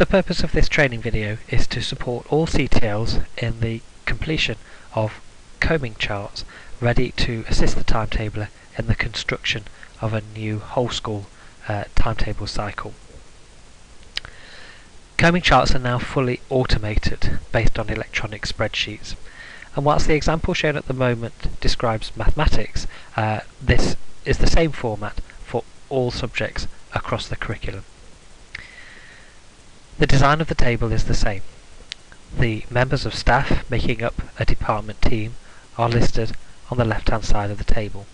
The purpose of this training video is to support all CTLs in the completion of combing charts ready to assist the timetabler in the construction of a new whole school uh, timetable cycle. Combing charts are now fully automated based on electronic spreadsheets and whilst the example shown at the moment describes mathematics, uh, this is the same format for all subjects across the curriculum. The design of the table is the same. The members of staff making up a department team are listed on the left hand side of the table.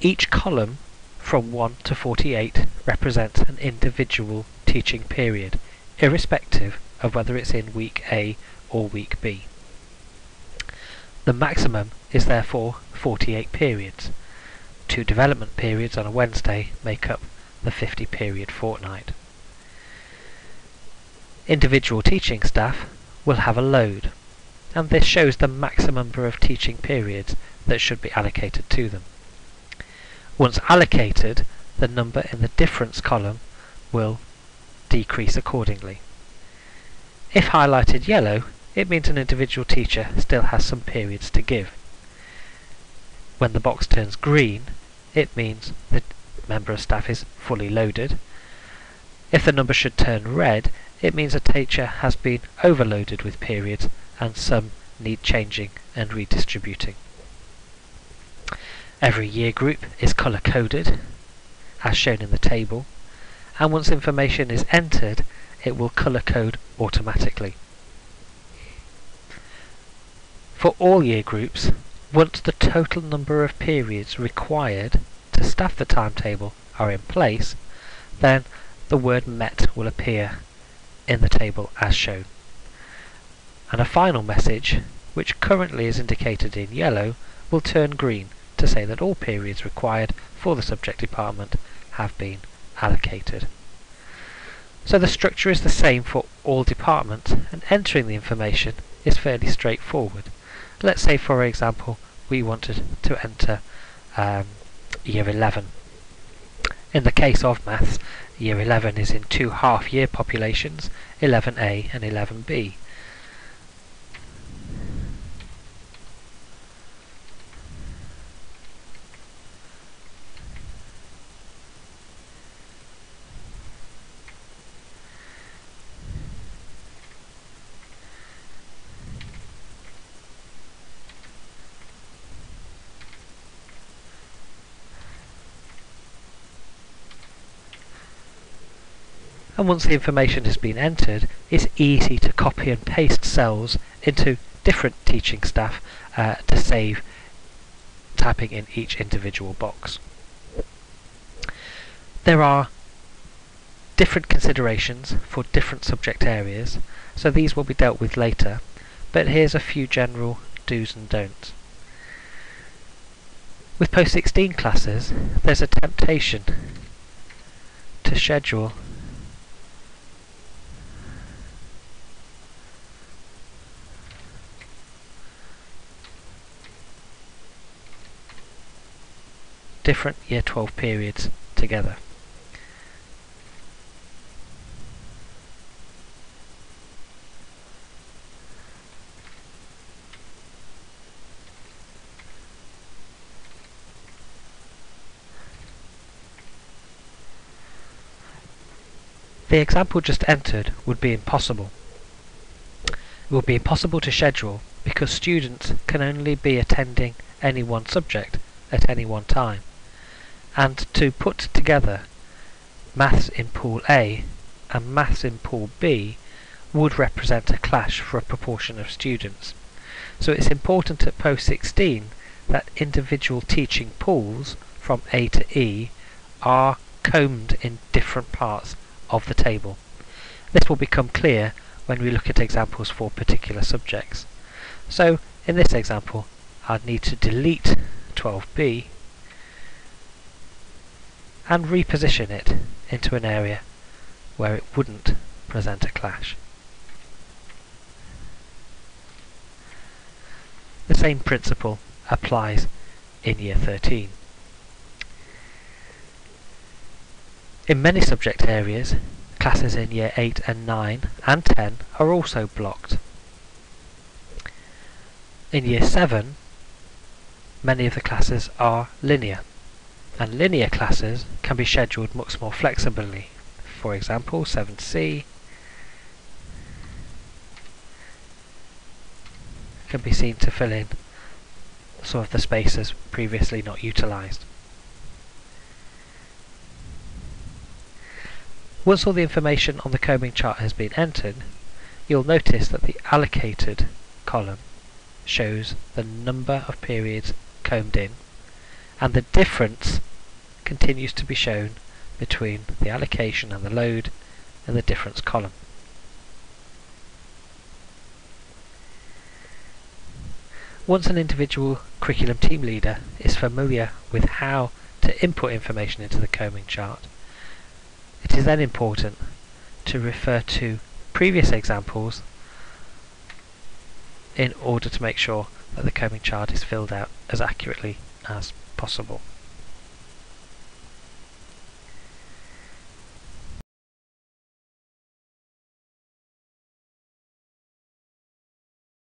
Each column from 1 to 48 represents an individual teaching period, irrespective of whether it's in week A or week B. The maximum is therefore 48 periods. Two development periods on a Wednesday make up the 50 period fortnight. Individual teaching staff will have a load, and this shows the maximum number of teaching periods that should be allocated to them. Once allocated, the number in the difference column will decrease accordingly. If highlighted yellow, it means an individual teacher still has some periods to give. When the box turns green, it means the member of staff is fully loaded. If the number should turn red, it means a teacher has been overloaded with periods and some need changing and redistributing. Every year group is colour coded, as shown in the table, and once information is entered, it will colour code automatically. For all year groups, once the total number of periods required to staff the timetable are in place, then the word MET will appear in the table as shown. And a final message, which currently is indicated in yellow, will turn green to say that all periods required for the subject department have been allocated. So the structure is the same for all departments and entering the information is fairly straightforward. Let's say, for example, we wanted to enter um, year 11. In the case of maths, year 11 is in two half-year populations, 11A and 11B. And once the information has been entered it's easy to copy and paste cells into different teaching staff uh, to save typing in each individual box. There are different considerations for different subject areas so these will be dealt with later but here's a few general do's and don'ts. With post 16 classes there's a temptation to schedule different year 12 periods together. The example just entered would be impossible. It would be impossible to schedule because students can only be attending any one subject at any one time and to put together maths in pool A and maths in pool B would represent a clash for a proportion of students. So it's important at post 16 that individual teaching pools from A to E are combed in different parts of the table. This will become clear when we look at examples for particular subjects. So in this example I'd need to delete 12b and reposition it into an area where it wouldn't present a clash. The same principle applies in year 13. In many subject areas, classes in year 8 and 9 and 10 are also blocked. In year 7, many of the classes are linear, and linear classes can be scheduled much more flexibly. For example, 7C can be seen to fill in some of the spaces previously not utilised. Once all the information on the combing chart has been entered, you'll notice that the allocated column shows the number of periods combed in and the difference continues to be shown between the allocation and the load in the difference column. Once an individual curriculum team leader is familiar with how to input information into the combing chart, it is then important to refer to previous examples in order to make sure that the combing chart is filled out as accurately as possible.